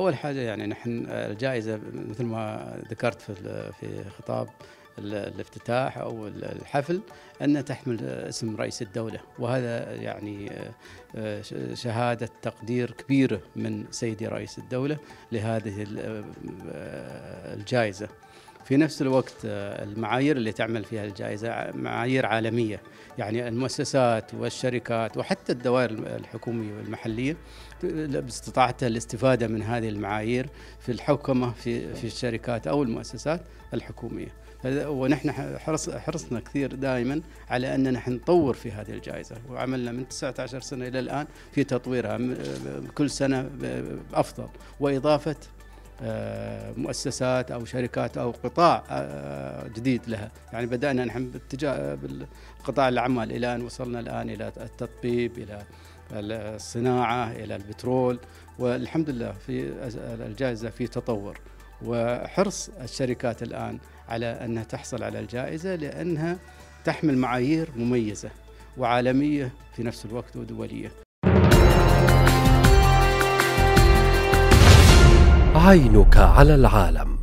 أول حاجة يعني نحن الجائزة مثل ما ذكرت في في خطاب الافتتاح أو الحفل أن تحمل اسم رئيس الدولة وهذا يعني شهادة تقدير كبيرة من سيدي رئيس الدولة لهذه الجائزة. في نفس الوقت المعايير اللي تعمل فيها الجائزة معايير عالمية. يعني المؤسسات والشركات وحتى الدوائر الحكومية والمحلية باستطاعتها الاستفادة من هذه المعايير في الحوكمة في في الشركات أو المؤسسات الحكومية. ونحن حرص حرصنا كثير دائما على أن نحن نطور في هذه الجائزة. وعملنا من 19 سنة إلى الآن في تطويرها كل سنة أفضل. وإضافة مؤسسات أو شركات أو قطاع جديد لها، يعني بدأنا نحن باتجاه بالقطاع الاعمال إلى أن وصلنا الآن إلى التطبيب إلى الصناعة إلى البترول. والحمد لله في الجائزة في تطور. وحرص الشركات الآن على أنها تحصل على الجائزة لأنها تحمل معايير مميزة وعالمية في نفس الوقت ودولية. عينك على العالم.